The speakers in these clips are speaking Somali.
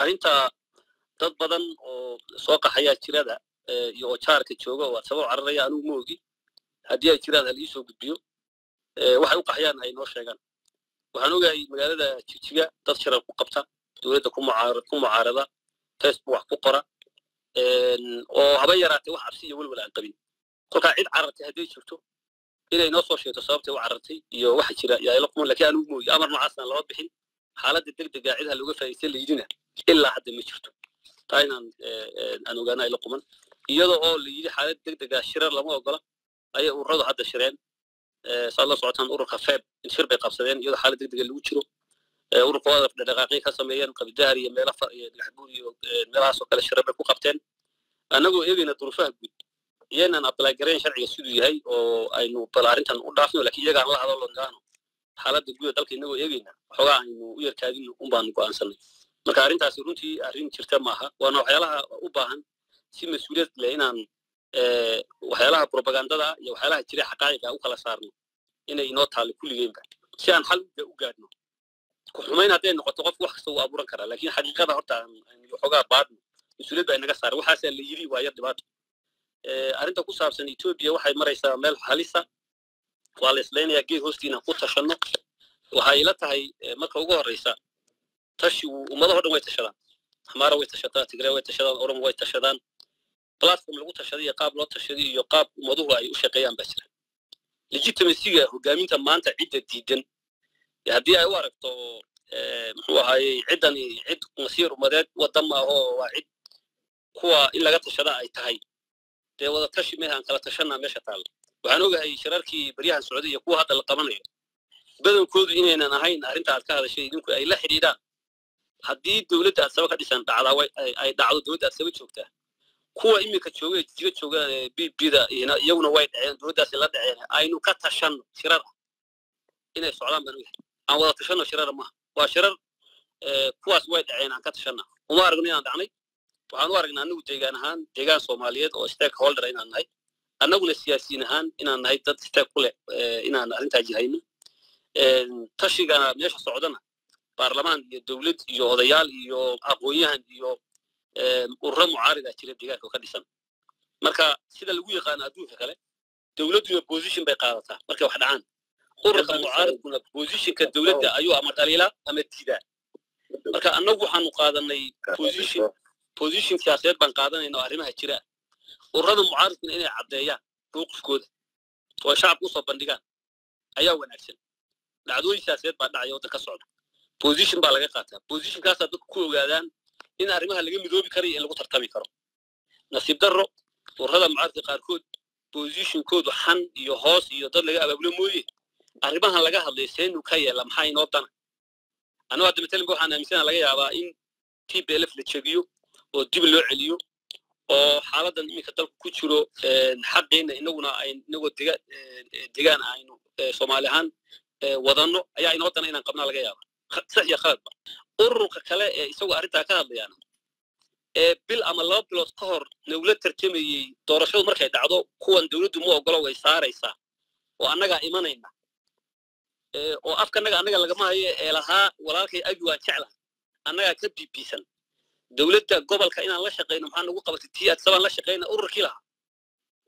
arrinta dad badan oo soo qaxayaa jirada iyo oo jaarka jooga oo sabab cararaya anigu ma ogi. Haddii ay jiraan hal iisoo gudbiyo waxay u qaxayaan ay noo sheegaan. Waxaan ogahay magaalada jijiga dad shirar ku qabta dowladda ku mucaarada facebook wax ku qora oo haba yaraatee wax cabsi iyo welwel aan qabin. Kolkaa cid carartay hadday jirto inay noo soo sheegto sababtay u carartay iyo waxa jira yaa ila quman lakiin anigu mooyi amar noocaasna lama bixin xaaladda degdega cid ha looga faa'iidaysan layidina ilaa hadda ma jirto. Taa inaan aan ogaana ila quman. Iyada oo la yidhi xaalad degdega shirar lama ogola ayay ururadu hadda shireen. Saad la socotaan ururka feeb in shir bay qabsadeen iyadoo xaalad degdega lagu jiro. Ururkooda dhaqaaqyo ka sameeyeen qabidahar iyo meela iyo dhagaxbuur iyo meelahaasoo kale shirar bay ku qabteen. Annagoo eegayna duruufaha guud iyaynaan abdalaagarayn sharciga siduu yahay oo aynu bal arrintan u dhaafno lakiin iyagaan la hadalo nidhaahno xaaladda guuda dalka inagoo eegayna waxoogaa aynu u yarkaadino un baanu go'aansanay. Marka arrintaasi runtii arrin jirta maaha waana waxyaalaha u baahan si mas'uuliyad leh inaan waxyaalaha propagandada iyo waxyaalaha jira xaqaa'iqa u kala saarno inay inoo taalo kulligeenba si aan xal u gaadhno. Ku xumayn hadday noqoto qof wax kasta uu abuuran karaa laakiin xaqiiqada horta waxoogaa baadno mas'uuliyad baa inaga saaran waxaasaa la yidhi waa yar dhibaato arrinta ku saabsan etoobiya waxay maraysaa meel halisa waa la islaynayaa ku tashanno. Waxay ila tahay marka ugu horreysa tashigu ummadaho dhan way tashadaan. Xamaara way tashataa tigre way tashadaan oromo way tashadaan. Platform lagu tashaday iyo qaab loo tashaday iyo qaab ummaduhu ay u shaqeeyaan baa jira. Legitimacyga hogaaminta maanta cidda diidan haddii ay u aragto muxuu ahaayey ciddani cid masiir ummadeed waddan ma aho waa cid kuwa in laga tashada ay tahay. Dee wada tashi mehe aan kala tashanaa meesha taalla waxaan ogahay shirarkii baryahan socday iyo kuwa hadda la qabanayo. Badankoodu inaynan ahayn arrinta aad ka hadashay idinku ay la xidhiidhaan. Haddii dowladda aad saba ka dhisan dhacdaa dhacdo dowladda aad saba joogtaa. Kuwa iminka jooga jijiga jooga bbda iyaguna way dhaceen dowladdaasi la dhaceen. Aynu ka tashanno shirar. Inay socdaan baan ogahay aan wada tashanno shirara maaha. Waa shirar kuwaas way dhaceen aan ka tashanna. Uma aragno inaan dhacnay. Waxaan u aragnaa anagu deegaan ahaan deegaan soomaaliyeed oo stakeholder inaan nahay annaguna siyaasiyiin ahaan inaan nahay dad stake ku leh inaan arrintaa jihayno tashigana meesha socdana baarlamaan iyo dowlad iyo odayaal iyo aqoon-yahan iyo ururo mucaarida jira deegaanka ka dhisan. Marka sida lagu yaqaano adduunka kale dowladduna position bay qaadataa. Markay wax dhacaan ururka mucaaridkuna positionka dowladda ayuu ama dhaliilaa ama diidaa marka annagu waxaanu qaadanay position position siyaasadeed baan qaadanayna oo arrimaha jira ururada mucaaridkuna inay caddeeyaan mowqifkooda oo shacabka u soo bandhigaan. Ayaa wanaagsan. Dhacdooyin siyaasadeed baa dhacaya waddan ka socda. Position baa laga qaataa. Positionkaasaa dadku ku ogaadaan in arrimaha laga midoobi karo iyo in lagu tartami karo. Nasiib darro ururada mucaaridka qaarkood positionkoodu xan iyo hoos iyo dad laga abaabulo mooye arrimahan laga hadlay seenu ka yeela maxaa inoo dana? Anuu hadda matalinba waxaan aaminsana laga yaabaa in tblf la jebiyo oo dib loo celiyo oo xaaladan iminka dalku ku jiro xaqeena inaguna inagoo degaan aynu soomaali ahaan wadanno ayaa inoo dana inaan qabnaa laga yaaba sax iyo khaladba ururka kale ee isagoo arrintaa ka hadlayaana ee bil ama laba bilood ka hor nagula tarjamayey doorashadu markay dhacdo kuwan dowladdu ma ogolo way saaraysaa. Oo annagaa imanayna. Oo afkanaga annaga lagama hayo ee lahaa walaalkay agi waan annagaa ka bibiisan dowladda gobolka inaan la shaqayno maxaa nagu qabatay tii aad sabaan la shaqayna ururkii lahaa.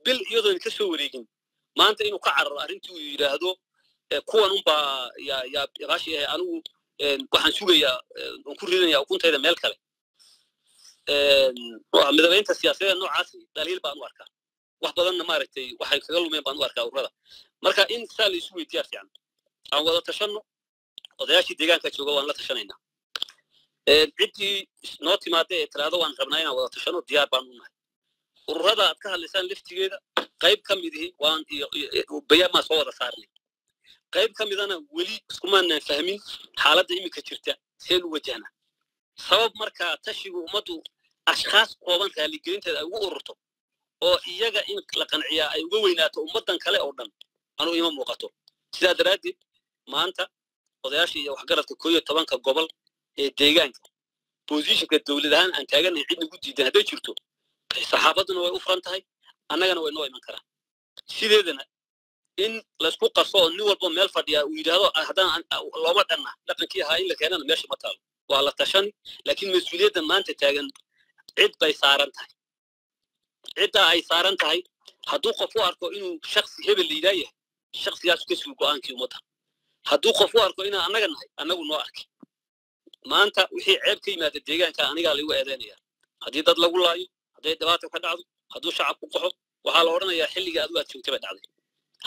Bil iyadoon ka soo wareegin maanta inuu ka cararo arrintii uu yidhaahdo kuwan unbaa yaa yaa baashi ahay anigu waxaan sugayaa waan ku ridanayaa ukuntayda meel kale. Midabaynta siyaasadeed noocaasi dhaliil baan u arkaa. Wax badanna maaragtay waxay kaga lumeen baan u arkaa ururada. Marka in saa la isu weydiiyaa fiican. Aan wada tashanno odayaashii deegaanka jooga waan la tashanaynaa ciddii noo timaada ee tiraado waan rabnaa inaan wada tashano diyaar baan u nahay. Ururada aad ka hadlaysaan laftigeeda qayb ka midihi waan bayaan maa soo wada saarnay. Qayb ka midana weli iskumaanan fahmin xaaladda iminka jirta seen u wajahnaa sabab markaa tashigu ummaddu ashkhaas kooban raaligelinteeda ay ugu ururto oo iyaga in la qanciyaa ay uga weynaato ummaddan kale oo dhan anuu ima muuqato. Sidaa daraaddeed maanta odayaasha iyo waxgaradka koo tobanka gobol ee deegaanka bosishinka dowlad ahaan aan taaganahay cid nagu diidan hadday jirto saxaabadduna way u furan tahay annagana way noo iman karaan. Sideedana in laysku qarso oo nin walba meel fadhiya uu yidhaahdo haddaan looma dhanna dhaqankii ahaa in la keenana meesha ma taalo. Waa la tashani laakiin mas'uuliyadda maanta taagan cid bay saaran tahay. Ciddaa ay saaran tahay hadduu qof u arko inuu shaksi hebel liidaa yahay shaksigaas ka sugi go'aankii ummadda. Hadduu qof u arko inaan annaga nahay annagu noo arkay maanta wixii ceeb ka yimaada deegaanka anigaa lagu eedeynaya. Haddii dad lagu laayo hadday dhibaato ka dhacdo hadduu shacab ku qaxo waxaa la odhanayaa xilligii adigu aad joogtay bay dhacday.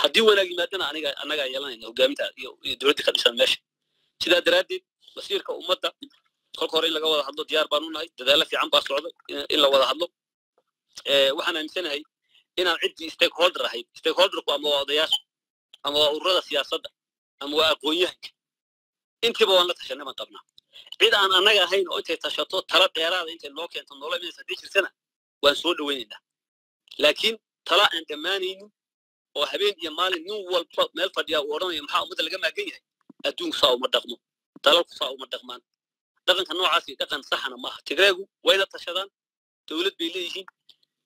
Haddii wanaag yimaadana aniga annagaa yeelanayna hogaaminta iyo dowladda ka dhisan meesha. Sidaa daraaddeed masiirka ummadda kolka hore in laga wada hadlo diyaar baan u nahay dadaalo fiican baa socda in la wada hadlo. Waxaan aaminsanahay inaan ciddii stakeholder ahayd stakeholderku ama waa odayaasha ama waa ururada siyaasadda ama waa aqoon-yahanka. Intiiba waan la tashanay baan qabnaa cid aan annaga ahayn oo intay tashato tala dheeraada intay noo keento imanaysa haddii jirtana waan soo dhowaynaynaa laakiin tala aan dhammaanaynin oo habeen iyo maalin nin walba meel fadhiya uu odhanayo maxaa ummadda laga maagan yahay? Adduunku saa uma dhaqmo dalalku saa uma dhaqmaan. Dhaqanka noocaasi dhaqan saxana maaha. Tigreegu wayna tashadaan dowlad bay leeyihiin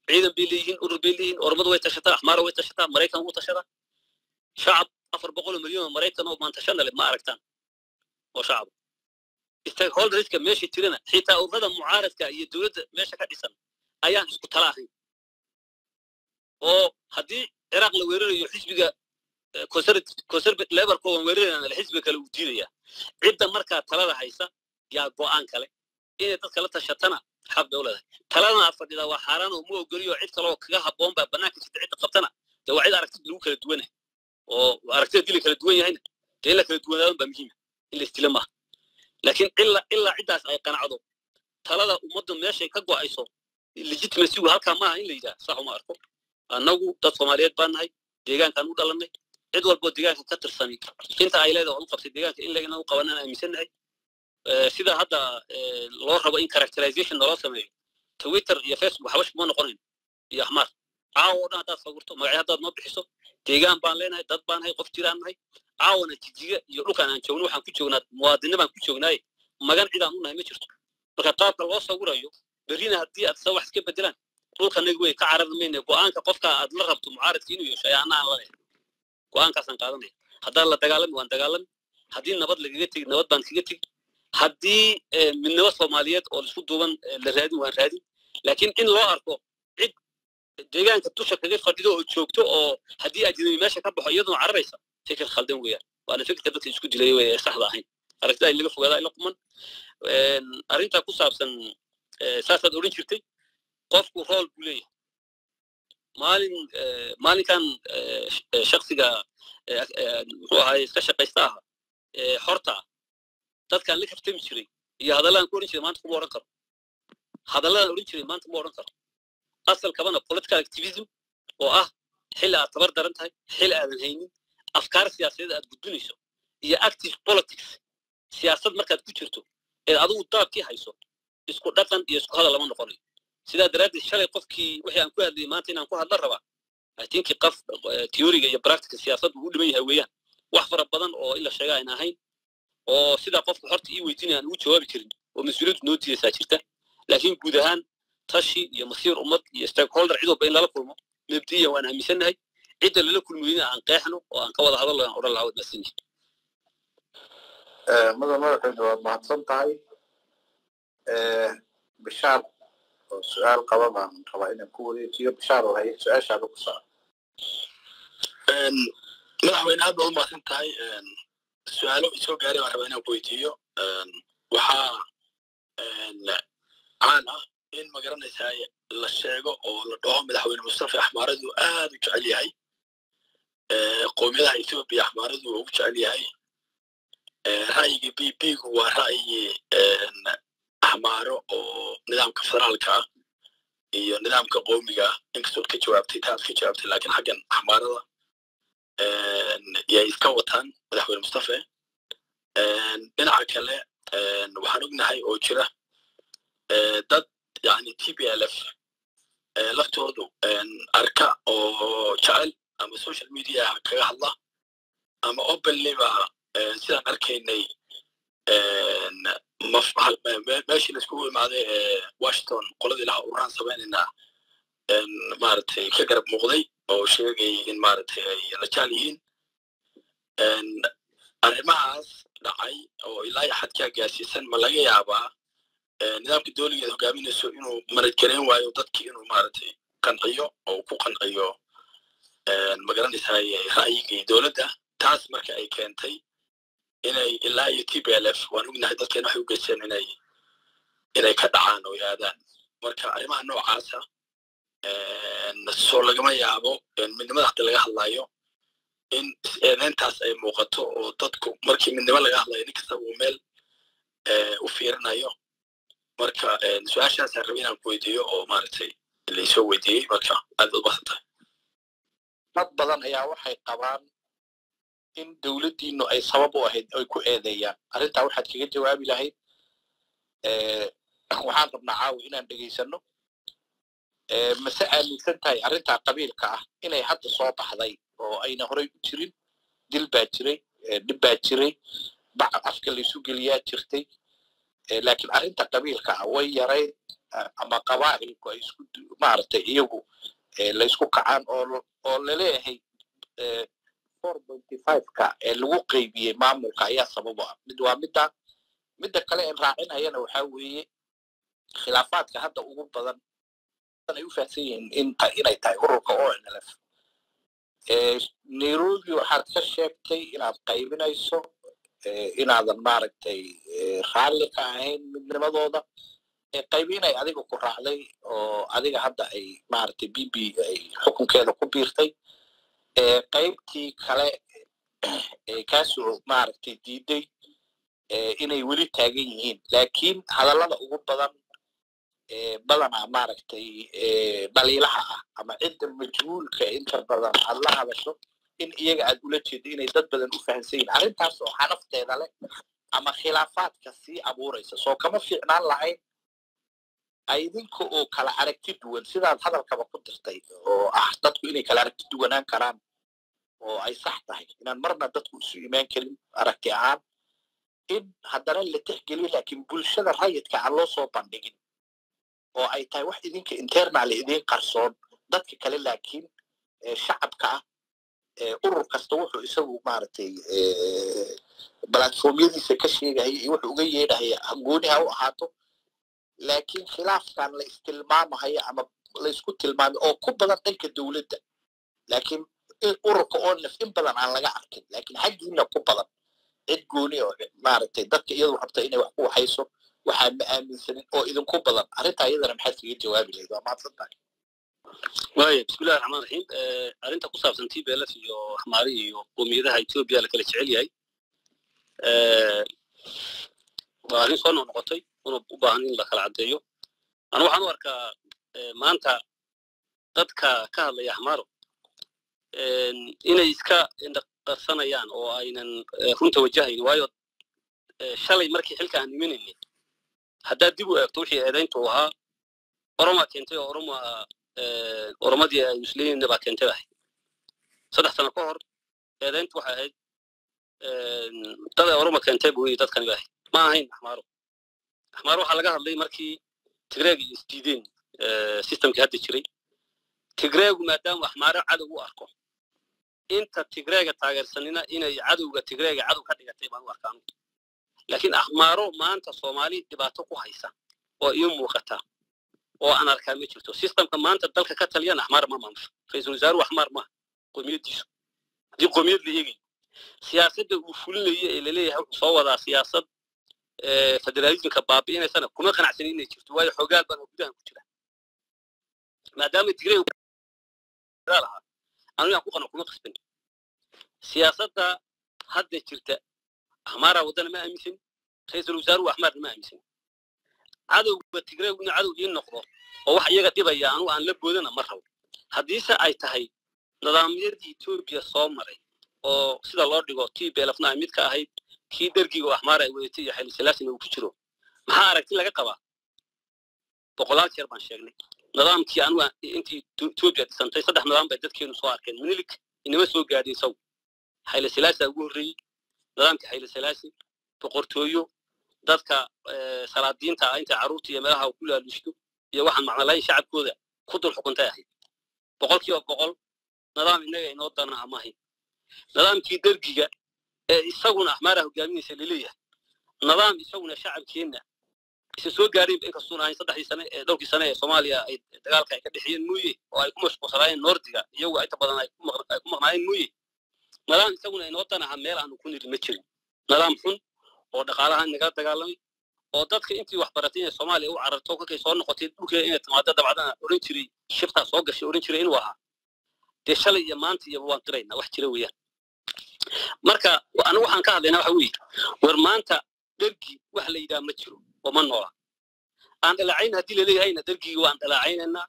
ciidan bay leeyihiin urur bay leeyihiin ormadu way tashataa axmaara way tashataa maraykan wuu tashadaa. Shacab afar boqol oo milyan oo maraykan oo maanta shan dhale ma aragtaan oo shacab stakeholderska meesha jirana xitaa ururada mucaaradka iyo dowladda meesha ka dhisan ayaan isku tala ahayn oo haddii ciraaq la weerarayo xisbiga conservative laborka waan weerarayna xisbiga kale uu diidaya cidda markaa talada haysa yaa go'aan kale. Inay dadka la tashatana xaq bay u leedahay taladana aad fadhidaa waa xaaraan oo ma ogoliyo cid kaloo kaga habboon baa bannaanka jirta cidda qabtana dee waa cid aragtida lagu kala duwanay. Oo aragtida dii la kala duwan yahayna dee in la kala duwanaadan baa muhiima in la istila laakiin ilaa ilaa ciddaas ay qanacdo. Talada ummaddu meeshay ka go'ayso legitimacygu halkaa maaha in la yidhaha sax uma arko. Annagu dad soomaaliyeed baan nahay deegaankaan u dhalannay cid walboo deegaanka ka tirsani inta ay leedahay waan u qabtay deegaanka in lagana u qabanaan aaminsannahay. Sida hadda loo rabo in characterization naloo sameeyo. Twitter iyo facebook waxba shuma noqonayn iyo axmaar caawa oo dhan haddaad sawirto magacyo haddaad noo bixiso deegaan baan leenahay dad baan nahay qof jiraan nahay caawana jijiga iyo dhulkaan aan joogno waxaan ku joognaa muwaadinna baan ku joognaaye. Magan cidaan u nahay ma jirto. Marka qaabka loo sawirayo berrina haddii aad wax iska bedelaan dhulkanagi wey ka carari mayne go'aanka qofka aad la rabto mucaaradka inuu yeesho ayaa anna aan la leehay go'aankaasaan qaadanaya haddaan la dagaalami waan dagaalami. Haddii nabad lagaga tegi nabad baan kaga tegi. Haddii midnimo soomaaliyeed oo isku duuban la raadin waan raadin. Laakiin in loo arko deegaanka dusha kaga fadhido oo joogto oo haddii ajnabi meesha ka baxo iyaduna cararaysa fikir khaldan weeyaan waana fikirka dadka isku dilay wey ee saxda ahayn. Aragtida in laga fogaadaa ila quman. Arrintaa ku saabsan saasaad odhan jirtay qofku rool buu leeyahay. Maalin maalinkan shaksiga muxuu ahaay iska shaqaysta aha xorta dadkaan la kaftami jiray. Iyo hadallaan ku odhan jiray maanta kuma odhan karo. Hadalladaan odhan jiray maanta kuma odhan karo asalkabana political activism oo ah xilli aad tabar daran tahay xilli aadan haynin afkaar siyaasadeed aad gudbinayso iyo active politics. siyaasad markaad ku jirto ee adigu daabkii hayso isku dhaqan iyo isku hadal lama noqonayo sidaa daraaddeed shalay qofkii wixii aan ku hadlayay maanta inaan ku hadla rabaa i think qaf theoryga iyo practica siyaasaddu u dhiman yahay weeyaan wax fara badan oo in la sheega ayna ahayn oo sidaa qofku horta ii weydiinaya aan ugu jawaabi karin oo mas'uuliyaddu noo diidaysaa jirta laakiin guud ahaan tashi iyo masiir ummad iyo stakeholder cid walba in lala kulmo. Mabdiya waan aaminsannahay cidda lala kulmoyina aan qeexno oo aan ka wada hadallo aan odhan lahaa waad mahadsan mudan madaxweyne waad mahadsan tahay bishaar oo su'aal qaba baan rabaa inaan ku wareejiyo. Bishaar oo su'aashaada ku saar madaxweyne aad baad u mahadsan tahay su'aalo isoo gaaray baan rabaa inaan ku weydiiyo. Waxaa caan ah in ma garanaysaa la sheego oo la dhaho madaxweyne mustafa axmaaradu aad u jecel yahay. Qowmiyadaha etoobiya axmaaradu ugu jecel yahay. Ra'yiga b bgu waa ra'yi axmaaro oo nidaamka federaalka ah iyo nidaamka qowmiga ah. Inkastood ka jawaabtay taad ka jawaabtay laakiin xaggan axmaarada yay iska wataan madaxweyne mustafe dhinaca kale waxaan ognahay oo jira dad yani t b l f. laftoodu arka oo jecel ama social mediaha kaga hadla ama openlyba sidaan arkaynay meeshii laiskugu imaaday ee washington qoladii laha ururaan samaynaynaa maaragtay ka garab muuqday oo sheegay in maaragtay ay la jaal yihiin arrimahaas dhacay oo ilaa iyo xadkaa gaarsiisan ma laga yaabaa nidaamka dowligeed hogaaminayso inuu marajgarayn waayo dadkii inuu maaragtay qanciyo oo ku qanciyo magaranaysaay ra'yigii dowladda taas marka ay keentay inay ilaa iyo t b l f waan ognahay dadkeen waxay u geysteen inay inay ka dhacaan oo aadaan marka arrimaha noocaasa soo lagama yaabo midnimada hadda laga hadlayo in is-eedeyntaas ay muuqato oo dadku markii midnimo laga hadlayo nin kasta uu meel u fiirinayo marka su'aashaasaan rabay inaan ku weydiiyo oo maaragtay laisoo weydiiyey marka aad u badan tahay. Dad badan ayaa waxay qabaan in dowladdiinu ay sabab u ahayd ay ku eedeeyaan. Arrintaa waxaad kaga jawaabi lahayd waxaan rabnaa caawi inaan dhegaysano mase aaminsan tahay arrintaa qabiilka ah inay hadda soo baxday oo ayna horey u jirin dil baa jiray dhib baa jiray bac afka laysu geliyaa jirtay laakiin arrinta qabiilka ah way yarayd ama qabaa'ilku ay isku maaragtay iyagu laysku kacaan oo la leeyahay four pointy five-ka ee lagu qaybiyey maamulka ayaa sabab u ah. Mid waa midda midda kale en raacinayana waxaa weeye khilaafaadka hadda ugu badan ay u fahamsan yihiin inta inay tahay ururka o n l f. Nairobi waxaad ka sheegtay inaad qaybinayso inaadan maaragtay raalli ka ahayn midnimadooda. Qaybinay adiga ku raacday oo adiga hadda ay maaragtay b b ay xukunkeeda ku biirtay. Qaybtii kale kaasoo maaragtay diiday inay weli taagan yihiin. Laakiin hadallada ugu badan badanaa maaragtay dhaliilaha ah ama cidda majhuulka inta badan aad la hadasho in iyaga aad ula jeedo inay dad badan u fahamsan yihiin arrintaas oo xanafteeda leh ama khilaafaadka sii abuuraysa. Soo kama fiicnaan lahayn. Idinka oo kala aragti duwan sidaad hadalkaba ku dirtay oo ah dadku inay kala aragti duwanaan karaan oo ay sax tahay. Inaan marna dadku isu imaan karin aragti ahaan in haddana la tixgeliyo laakiin bulshada rayidka aan loo soo bandhigin oo ay tahay wax idinka internali idin qarsoon. Dadka kale laakiin shacabka ah urur kasta wuxuu isagu maaragtay platformyadiisa ka sheegaya iyo wuxuu uga yeedhaya gooni ha u ahaato. Laakiin khilaafkan la istilmaamahayo ama laysku tilmaamay oo ku badan dhanka dowladda. Laakiin ururka oo naf in badan aan laga arkin laakiin xaggiina ku badan. Cid gooni oo maaragtay dadka iyadu rabta inay wax ku waxayso waxaa ma aaminsanin oo idinku badan. Arrintaa iyadana maxaad kaga jawaabi lahayd? Waa mahadsan tahay waaya bismillahi raxmaan raxiim arrinta ku saabsan t b l f iyo xmaari iyo qowmiyadaha etoobiya la kala jecel yahay waa arrin soo noqnoqotay una u baahan in la kala caddeeyo. Anu waxaan u arkaa maanta dadka ka hadlaya axmaaro inay iska indhaqarsanayaan oo aynan runta wajahayn waayo shalay markii xilka aan imanaynin haddaad dib u eegto wixii eedayntu ahaa oromaa keentay oo oroma oromadii ay musliminna baa keentay ahayd. Saddex sano ka hor eedayntu waxay ahayd dad ay oroma keentay buu yii dadkani ba ma ahayn axmaaro axmaaro waxaa laga hadlay markii tigreega iyo isdiideen systemkii hadda jiray. Tigreegu maadaama axmaaro cadow u arko inta tigreega taageersanina inay cadowga tigreega cadow ka dhigatay baan u arkaan laakiin axmaaro maanta soomaali dhibaato ku haysa oo ii muuqata oo aan arkaa ma jirto. Systemka maanta dalka ka taliyan axmaar ma maamusho ra'iisul wasaaruhu axmaar maaha qowmiyaddiisu haddii qowmiyad la eegayo siyaasadda uu fulinayo ee la leeyahay wuxuu soo wadaa siyaasad federalismka baabi'inaysana kuma qanacsanin inay jirto waayo xogaal baan gudahan ku jira. Maadaama tigreeg lahaa anigu ku qano kuma qasbin. Siyaasadda hadda jirta axmaara waddana ma aaminsan ra'iisul wasaaruhu axmaarna ma aaminsan cadowga tigreegu inuu cadow ii noqdo oo wax iyaga dhibaya anugu aan la boodana ma rabo. Haddiise ay tahay nidaamyadii etoobiya soo maray oo sida loo dhigo t belafna ay mid ka ahayd kii dergiga oo axmaara ay wadatay iyo xaylisalaasina uu ku jiro. Maxaa aragti laga qabaa? Boqolaal jeer baan sheegnay. Nidaamkii anugu intii etoobiya dhisantay saddex nidaam bay dadkeenu soo arkeen. Minilik inama soo gaadhin saw. Xaylisalaasa ugu horreeyey. Nidaamkii xaylisalaasi boqortooyo dadka salaadiinta ah intay carruurta iyo meelaha ku laalushto iyo waxaan macnalayn shacabkooda ku dul xukuntay ahayd boqolkiiba boqol nidaam innaga inoo dana amahayn nidaamkii dergiga ee isaguna axmaaraa hogaaminaysa la leeyahay nidaam isaguna shacabkeenna isa soo gaareen inkastoo ahayn saddexdii sane ee dhowrkii sane ee soomaaliya ay dagaalka ay ka dhexiyeen mooye oo ay ku mashquulsanaayeen noordiga iyagu inta badan ay ku maqnaayeen mooye. Nidaam isaguna inoo dan aha meel aanu ku niri ma jirin. Nidaam xun oo dhaqaalaha nagala dagaalamay oo dadka intii wax baratay inay soomaaliya u cararto kolkay soo noqotay dhulkeeda inay timaado dabcadana odhan jiray shiftaa soo gashay odhan jiray inuu ahaa. Dee shalay iyo maanta iyo waan qiraynaa wax jira weeyaan. Marka anigu waxaan ka hadlaynaa waxa weeye war maanta dhergi wax la yidhaha ma jiro oo ma noola. Aan dhalaacayn haddii laleeyahayna dhergigi waan dhalaacaynanaa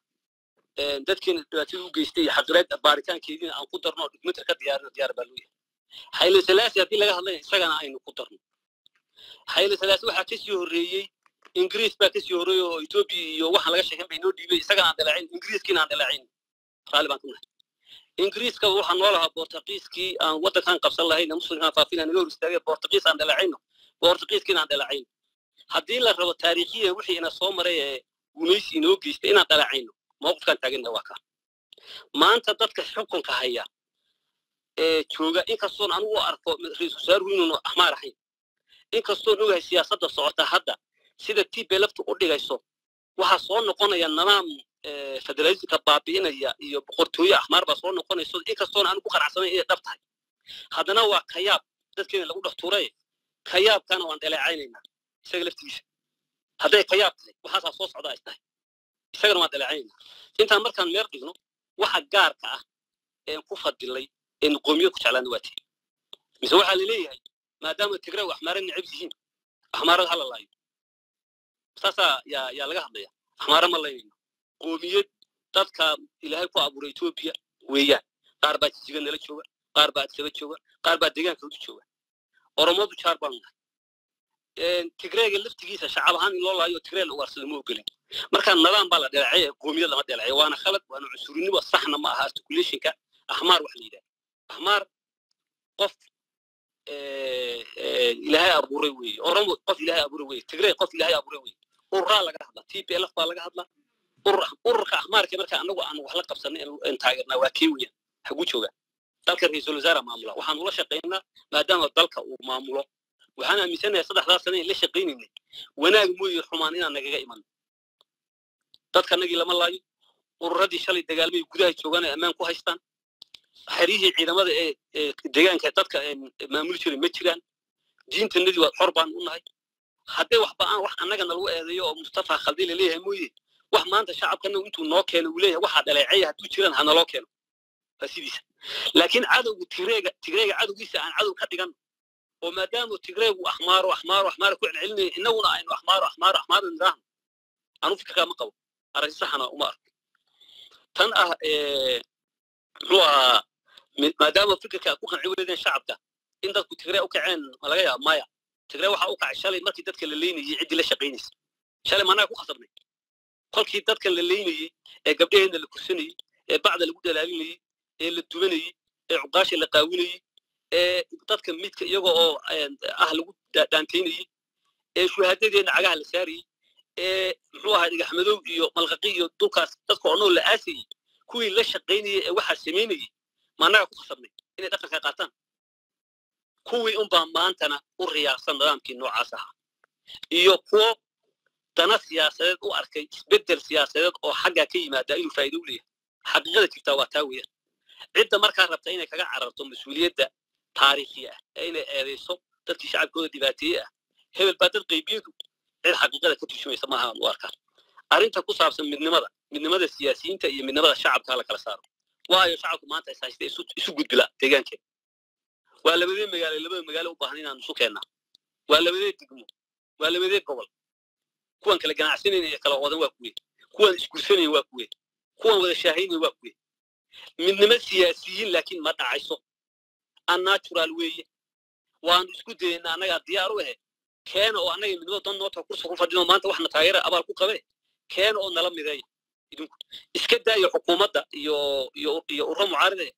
dadkeena dhibaatada u geystay iyo baaritaankeediina aan ku darno dhigmeter ka diyaarino diyaar baa loo yahay salaasi haddii laga hadlaya isagana aynu ku darno xayle salaasi waxaa ka sii horreeyey ingiriis baa ka sii horreeyey oo etoobiya iyo waxaan laga sheegan bay noo dhiibay isagana aan dhalaacayn ingiriiskiina aan dhalaacayn raalli baan ku nahay. Ingiriiska waxaa noo lahaa bortugiiskii aan waddankan qabsan lahayn muslimkaan faafina naga hor istaagay bortugiis aan dhalaacayno bortugiiskiina aan dhalaacayno haddii la rabo taariikhiyan wixii ina soo maray ee gumaysi inoo geystay inaan dhalaacayno mowqifkaan taaganna waa kaa maanta dadka xukunka haya ee jooga inkastoon anigu arko ra'iisul wasaaruhu inuunu axmaar ahayn inkastoon ogahay siyaasadda socota hadda sida tb laftu u dhigayso waxaa soo noqonaya nidaam federalismka baabi'inaya iyo boqortooye axmaar baa soo noqonayso inkastoon anigu ku qanacsanayn inay dhab tahay. Haddana waa kayaab dadkeena lagu dhex tuuraye kayaabkana waan dhaleecaynaynaa isaga laftigiisa hadday kayaab tahay waxaasaa soo socda ay tahay isagana waan dhaleecaynaa intaan markaan meer dhigno waxa gaarka ah een ku fadilay een qoomiyad ku jeclaana waa tihi mise waxaa la leeyahay maadaama tigray axmaara necab yihiin axmaarada hala laayo saasaa yaa yaa laga hadlaya axmaara ma laynayno qoomiyad dadka ilaahay ku abuuray etoobiya weeyaan. Qaar baa jijiga nala jooga qaar baa adsaba jooga qaar baa deegaankoodu jooga. Oromadu jaar baanu nahay tigreega laftigiisa shacab ahaan in loo laayo tigree la ugaarsado ma ogolin. Marka nidaam baa la dhalacay qoomiyad lama dhalacay waana khalad waana cunsurinimo saxna ma aha articulationka axmaar wax la yidhaha axmaar qof ilaahay abuuray weeye. Oromo qof ilaahay abuuray weeye. Tigree qof ilaahay abuuray weeye. Ururaa laga hadlaa t p lf baa laga hadlaa ururka axmaarka marka anagu aan wax la qabsanay in taageernaa waa kii weeyaan. Joogaa dalka ra'iisul wasaara maamula. Waxaan ula shaqaynaa maadaama dalka uu maamulo. Waxaan aaminsanayaa saddexdaas sane in la shaqaynaynay wanaag mooye xumaan inaan nagaga iman. Dadkanagii lama laayo. Ururadii shalay dagaalmay gudaha joogaan ee ammaan ku haystaan xeryihii ciidamada ee deegaanka dadka maamuli jiray ma jiraan? Diintanadii waa xor baan u nahay. Haddee waxba aan wax annaga nalagu eedeeyo oo mustafa khaldi la leeyahay mooye wax maanta shacabkana intuu noo keeno uu leeyahay waxaa dhaleeceeya hadduu jiraan ha keeno. Waa laakiin cadowgu tigreega tigreega cadowgiisa aan cadow ka dhigan oo maadaama tigreegu axmaaro axmaaro axmaaro ku celcelinaya innaguna aynu axmaaro axmaaro axmaaro nidhaahno anu fikirkaa ma qabo. Aragti saxana uma arko. Tan ah ahaa maadaama fikirka ku qanci weydeen shacabka in dadku tigree u kaceen ma laga maya. Tigree waxaa u kacay shalay markii dadka la leynayay ciddii la shaqaynaysa. Shalay maanaga ku khasabnay kolkii dadkan la leynayey ee gabdhaheenna la kursanayey ee bacda lagu dhalaalinayey ee la dubanayey ee cuqaasha la qaawinayey ee dadka midka iyaga oo ah lagu dhaantaynayey ee shuhaadadeenna cagaha la saarayey ee muxuu ahaa dhigaxmadow iyo malqaqi iyo dulkaas dadka oo nool la aasayey kuwii la shaqaynayey ee waxaa samaynayey maanaga ku khasabnay inay dhaqanka qaataan? Kuwii unbaa maantana u riyaaqsan nidaamkii noocaas ahaa. Iyo kuwo dana siyaasadeed u arkay isbeddel siyaasadeed oo xaggaa ka yimaada inuu faa'iido u leeyahay. Xaqiiqada jirtaa waa taa weeyaan. Cidda markaa rabta inay kaga cararto mas'uuliyadda taariikhi ah ee inay eedayso dadkii shacabkooda dhibaateeye ah hebel baa dad qaybiyadu cid xaqiiqada ka turjumaysa maaha aan u arkaa arrinta ku saabsan midnimada midnimada siyaasiyiinta iyo midnimada shacabka la kala saaro. Waayo shacabku maanta is haysta isu gudbila deegaankeeda waa labadee magaalo labada magaalo u baahan inaan isu keennaa waa labadee degmo waa labadee gobol. Kuwan kala ganacsanayna iyo kala wadan waa kuwe. Kuwan isgursanayn waa kuwe. Kuwan wada shaahaynayn waa kuwe. Midnimo siyaasiyiin laakiin ma dhacayso. Unnatural weeye. Waanu isku dayaynaa annagaa diyaar u ahe. Keena oo annaga midnimo dan noota kursi ku fadhino maanta waxna taageera abaal ku qabe keena oo nala mideeya iska daaya xukuumadda iyo iyo iyo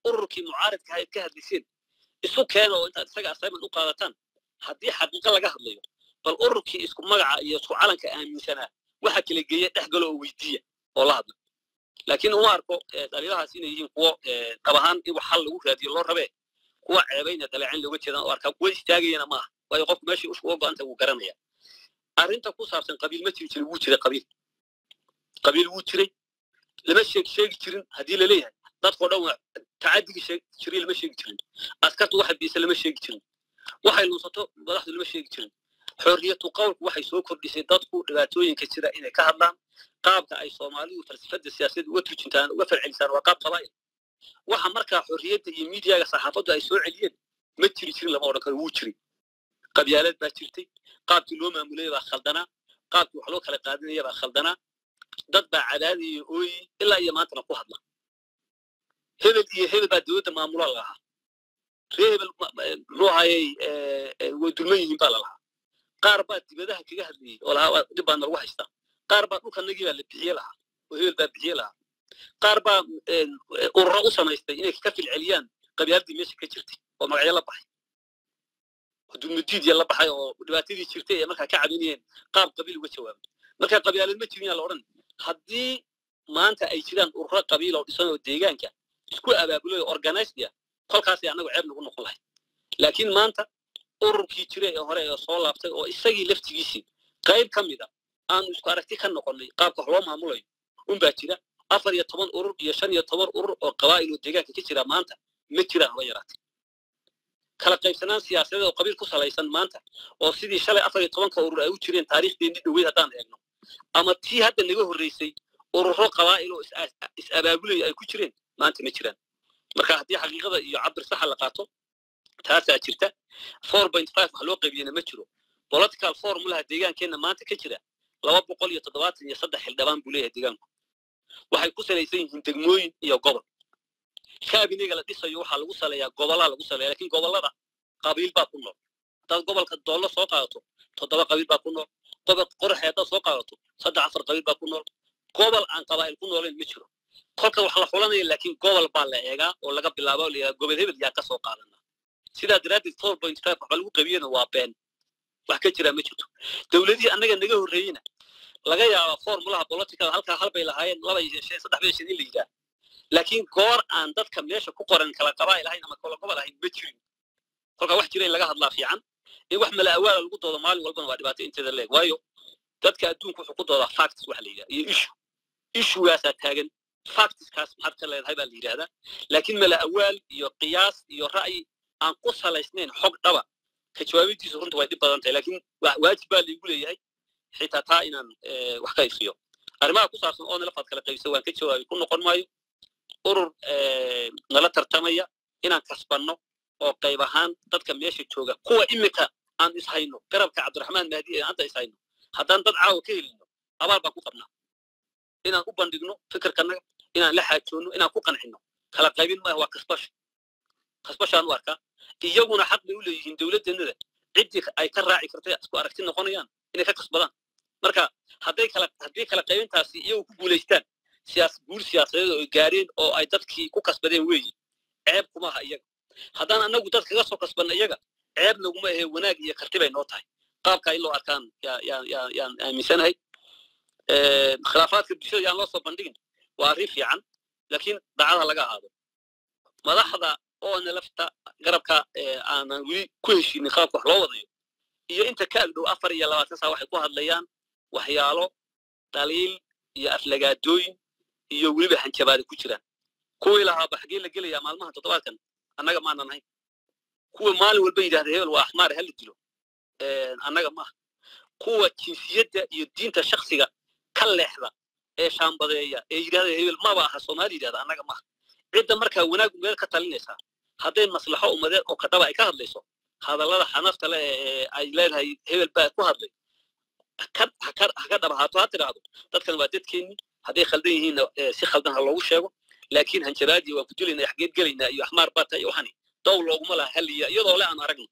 ururkii mucaaridka ahayd ka hadlayseen isu keena oo intaad isaga assignment u qaadataan. Haddii xaqiiqo laga hadlayo bal ururkii isku magaca iyo isku calanka aaminsanaa waxa kala geeya dhex galo oo weydiiya oo la hadla. Laakiin uma arko dhaliilahaas inay yihiin kuwo dhab in wax hal lagu raadiyo loo rabee. Kuwa ceebayna daleecin looga jeedaan oo arkaa kuwa istaagayana maaha. Waayo qofku meeshii usku uga go'anta wuu garanaya. Arrinta ku saabsan qabiil ma jiri jirin wuu jiray qabiil qabiil wuu jiray. Lama sheeg sheegi jirin haddii la leeyahay. Dadkoo dhan waa tacadigi sheeg jiray lama sheegi jirin. Askartu waxay biisa lama sheegi jirin. Waxay lunsato madaxdu lama sheegi jirin. Xorriyatu qowlku waxay soo kordhisay dadku dhibaatooyinka jira inay ka hadlaan qaabka ay soomaalidu falsafada siyaasadda uga turjintaan uga falcelisaan waa qaab qabaa'il. Waxa markaa xorriyadda iyo miidiyaga saxaafaddu ay soo celiyeen ma jiri jirin lama odhan karo wuu jiray. Qabyaalad baa jirtay qaabkii loo maamulayay baa khaldanaa qaabkii wax loo kala qaadinaya baa khaldanaa dad baa cadaadaya ooyi ilaa iyo maantana ku hadla. Hebel iyo hebel baa dowladda maamula lalahaa ree hebel muxuu ahayey way dulman yihiin baa lalahaa qaar baa dibadaha kaga hadlayey oo lahaa dhib baa nalagu haystaa qaar baa dhulkanagii baa la bixiye lahaa oo hebel baa bixiye lahaa. Qaar baa ururo u samaystay inay ka filceliyaan qabyaaladii meesha ka jirtay oo magacyo la baxay. Oo dulmudiidya la baxay oo dhibaatadii jirtay ee markaa ka cabinayeen qaab qabiil uga jawaabay. Marka qabyaalad ma jirin yaa la odhan haddii maanta ay jiraan ururo qabiil oo dhisan oo deegaanka isku abaabulay oo organized kolkaasay annagu ceeb nagu noqon lahay laakiin maanta ururkii jira ee hore ee soo laabtay oo isagii laftigiisii qayb ka mida aanu isku aragti ka noqonnay qaabka loo maamulayo unbaa jira afar iyo toban urur iyo shan iyo toban urur oo qabaa'il oo deegaanka ka jira maanta ma jiraan haba yaraatay kala qaybsanaan siyaasadeed oo qabiil ku salaysan maanta oo sidii shalay afar iyo tobanka urur ay u jireen taariikhdeenni dhoweyd haddaan eegno ama tii hadda naga horreysay ururo qabaa'il oo is abaabulaya ay ku jireen? Maanta ma jiraan. Marka haddii xaqiiqada iyo cabir saxa la qaato taasaa jirta. Four point five wax loo qaybiyena ma jiro. Political formulaha deegaankeenna maanta ka jira. Laba boqol iyo toddobaatan iyo saddex xildhibaan buu leeyahay deegaanku. Waxay ku salaysan yihiin degmooyin iyo gobol. Kaabiniga la dhisayo waxaa lagu saleeyaa gobolaa lagu saleeya laakiin gobollada qabiil baa ku nool. Haddaad gobolka doollo soo qaadato toddoba qabiil baa ku nool gobol qoraxe haddaad soo qaadato saddex afar qabiil baa ku nool. Gobol aan qabaa'il ku noolayn ma jiro. Kolka wax la xulanaya laakiin gobol baa la eegaa oo laga bilaabo la yidhaha gobol hebel yaa ka soo qaadana sidaa daraaddeed four point five waxba lagu qabiyana waa been. Wax ka jiraa ma jirto. Dowladihii annaga naga horreeyena laga yaabaa formulaha political halkaa hal bay lahaayeen laba iyo saddex bay shan la yidhaah. Laakiin goor aan dadka meesha ku qoran kala qabaa'il ahayn ama kala gobol ahayn ma jirin. Kolkaa wax jira in laga hadlaa fiican in wax mala awaala lagu doodo maalin walbana waa dhibaato inteeda leeg? Waayo dadka adduunka wuxuu ku doodaa facts waxa la yidhaha iyo issue issuegaasaa taagan. Factiskaas maxaad leedahay baa la yidhahdaa laakiin mala awaal iyo qiyaas iyo ra'yi aan ku salaysnayn xog dhaba ka jawaabidiisu runta way dhib badan tahay. Laakiin waajib baa laygu leeyahay. Xitaa taa inaan wax ka ifiyo arrimaha ku saabsan oo nalafaad kala qaybsa waan ka jawaabay ku noqon maayo. Urur nala tartamaya inaan kasbanno oo qayb ahaan dadka meesha jooga kuwa imika aan ishayno garabka cabdiraxmaan mahdi ee anta ishayno haddaan dad caawa ka helino abaal baan ku qabnaa. Inaan u bandhigno fikirkanaga inaan la xaajoonno inaan ku qancino kala qaybin maaha waa kasbasha kasbashaan u arkaa iyaguna xaq bay u leeyihiin dowladdeenada ciddii ay ka raaci kartay isku aragti noqonayaan inay ka kasbadaan marka hadday kala haddii kala qaybintaasi iyagu ku guulaystaan siyaas guul siyaasadeed oo gaareen oo ay dadkii ku kasbadeen weeyi ceeb kuma aha iyaga haddaan annagu dad kaga soo kasbanna iyaga ceeb naguma ahe wanaag iyo karti bay noo tahay. Qaabkaa in loo arkaan yaan aaminsanahay. Khilaafaadka bulshada yaan loo soo bandhigin waa arrin fiican laakiin dacada laga ahaado madaxda oona lafta garabka aanan weli ku heshiinin qaabka wax loo wadayo iyo inta ka agdhow afar iyo labaatan saa waxay ku hadlayaan waxyaalo dhaliil iyo aflagaadooyin iyo weliba hanjabaada ku jiraan. Kuwii lahaaba xagee la gelayaa maalmaha toddobaadkan annaga maanan ahayn. Kuwa maalin walba yidhahda hebel waa axmaar hala dilo annaga maaha kuwa jinsiyadda iyo diinta shaksiga ka leexda ee shaambadeeya ee yidhahda hebel maba aha soomaali yidhahda annaga maaha cidda markaa wanaag umeed ka talinaysaa hadday maslaxo umadeed oo kadhaba ay ka hadlayso hadallada xanafta leh ee ay leedahay hebel baa ku hadlay. Ha ka dhabahaato ha tidhaahdo dadkan waa dadkeenni. Hadday khaldan yihiinna si khaldan ha loogu sheego laakiin hanjabaadii waan ku dilaynaa xageed gelaynaa iyo axmaar baata iyo waxani dow looguma laha halliya iyadoo le aan aragno.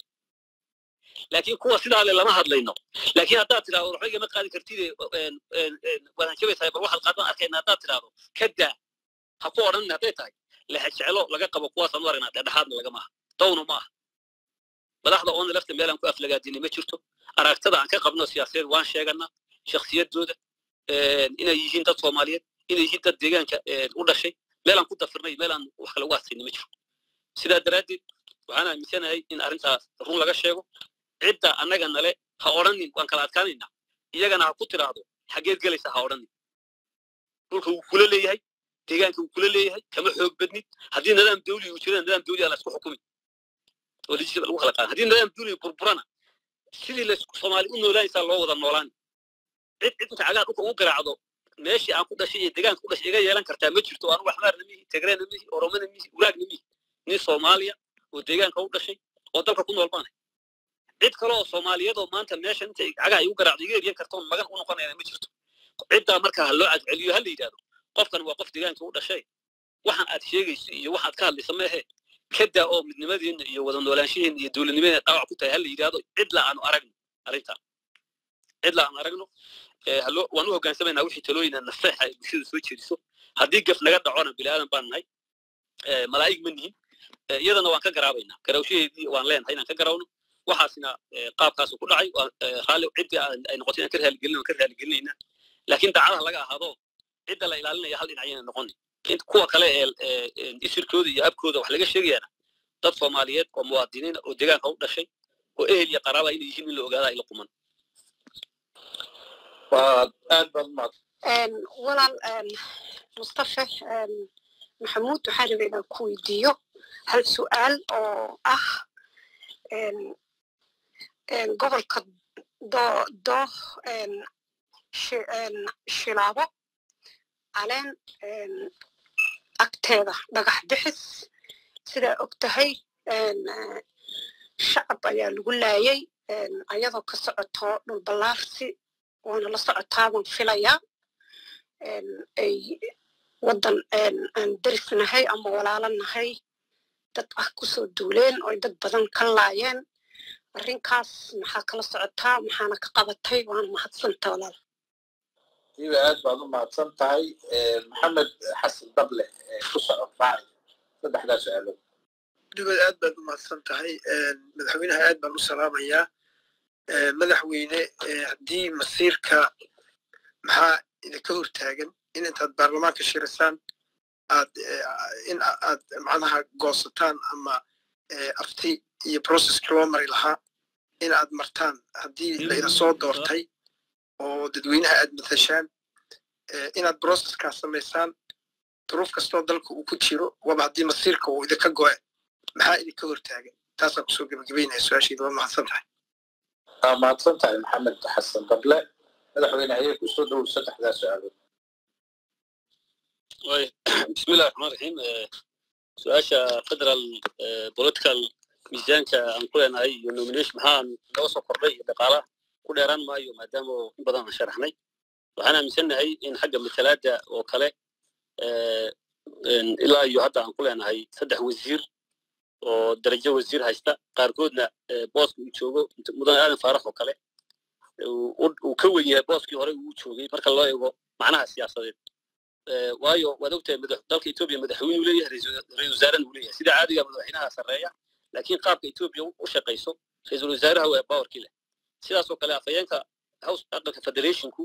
Laakiin kuwa sidaa lama hadlayno. Laakiin haddaad tidhahdo waxba igama qaadi kartide waad hanjabaysaa bal waxaad qaadan arkayna haddaad tidhahdo ka daa. Ha ku odhanin hadday tahay. Lexejecelo laga qabo kuwaasaan u aragnaa dhexdhexaadna lagama aha. Downa ma aha. Madaxda oona lafta meelaan ku aflagaadinay ma jirto. Aragtada aan ka qabno siyaasadeed waan sheeganaa shakhsiyadooda inay yihiin dad soomaaliyeed inay yihiin dad deegaanka u dhashay meelaan ku dafirnay meelaan wax kale ugu adkaynay ma jiro. Sidaa daraaddeed waxaan aaminsanahay in arrintaas run laga sheego. Cidda annaga nale ha odhanin waan kala adkaanaynaa iyagana ha ku tiraahdo xaggeed gelaysa ha odhanin dhulka wuu kula leeyahay deegaanka wuu kula leeyahay kama xoog badnid haddii nidaam dawli uu jirana nidaam dawli la isku xukumi oo lijisa lagu kala qaada haddii nidaam dawli burburana sidii la soomaali u noolaanaysaa loo wada noolaan cid cid inta cagaha dhulka ugu garaacdo meeshii aan ku dhashay iyo deegaanka ku dhashay iga yeelan kartaa ma jirto anu waxmaarna mihi tigreena mihi oromana mihi uraagna mihi nin soomaaliya oo deegaanka u dhashay oo dalka ku nool baanay cid kale oo soomaaliyadoo maanta meesha intay cagaha igu garaacdo iga eryan kartoon magan u noqonayana ma jirto. Ciddaa markaa ha loo cadceliyo ha la yidhahdo qofkan waa qof deegaanka u dhashay waxaan aad sheegayso iyo waxaad ka hadlaysa meehe kadaa oo midnimadiina iyo wada noolaanshaheena iyo dowladnimadeena dhaawac ku tahay ha la yidhahdo cidla aanu aragno arrintaa cidla aanu aragno waan u hogaansamaynaa wixii talooyina naseexa ay bulshada soo jeediso. Haddii gaf naga dhacona bini aadan baan nahay. Malaa'ig ma nihin. Iyadana waan ka garaabaynaa. Garawshaheedii waan leenahay inaan ka garawno waxaasina qaabkaasu ku dhacay. Raalli ciddii ay noqotay inaan ka raaligelin waan ka raaligelinaynaa laakiin daacadaha laga ahaado cidda la ilaalinaya hal dhinacyana noqonin kuwa kale ee isirkooda iyo abkooda wax laga sheegayaana dad soomaaliyeed oo muwaadiniina oo deegaanka u dhashay oo ehel iyo qaraaba inay yihiin in la ogaada ay la quman aad baad umahad walaal mustafa maxamuud waxaan rabay inaan ku weydiiyo hal su'aal oo ah gobolka do do shilaabo caleen agteeda dhagax bixis sidaa og tahay shacab ayaa lagu laayay ayadoo ka socoto dhulballaarsi waana la socotaa baan filayaa ay waddan aan deris nahay ama walaalo nahay dad ah ku soo duuleen oo dad badan ka laayeen. Arrinkaas maxaa kala socotaa maxaana ka qabatay waana mahadsanta walaal. Iba aad baad u mahadsan tahay maxamed xasan dable ku soco faacil saddexdaa su'aalood. Dugod aad baad u mahadsan tahay madaxweynaha aad baan u salaamayaa madaxweyne haddii masiirka maxaa idinka hortaagan? In intaad baarlamaanka shirisaan aad in aad macnaha goosataan ama afti iyo processki loo mari lahaa in aad martaan. Haddii laydin soo doortay oo dadweynaha aad matashaan inaad processkaas samaysaan duruuf kastoo dalka uu ku jiro waba haddii masiirka uu idinka go'e maxaa idinka hortaagan? Taasaan ku soo gebagabeynaya su'aasheeda waa mahadsan tahay waa mahadsan tahay maxamed xasan dable madaxweyne ayay ku soo dhowow saddexdaa su'aalood bismillahi raxmaan raxiim su'aasha federal political miisaanka aan ku leenahay iyo nomination maxaan noo soo kordhay iyo dhaqaalaha ku dheeraan maayo maadaama in badan aan sharaxnay waxaan aaminsannahay in xagga matalaadda oo kale ilaa iyo hadda aan ku leenahay saddex wasiir oo darajo wasiir haysta. Qaarkoodna booska uu joogo mudan aadan faarax oo kale uu ka wen yahay booskii hore uu joogay marka loo eego macnaha siyaasadeed. Waayo waad ogtahay dalka etoobiya madaxweyne uu leeyahay ra'isul wasaarena uu leeyahay. Sida caadiga madaxweynaha sarreeya laakiin qaabka etoobiya u shaqayso ra'isul wasaaraha waa bawarkii leh. Sidaasoo kale afhayeenka house aqalka federationku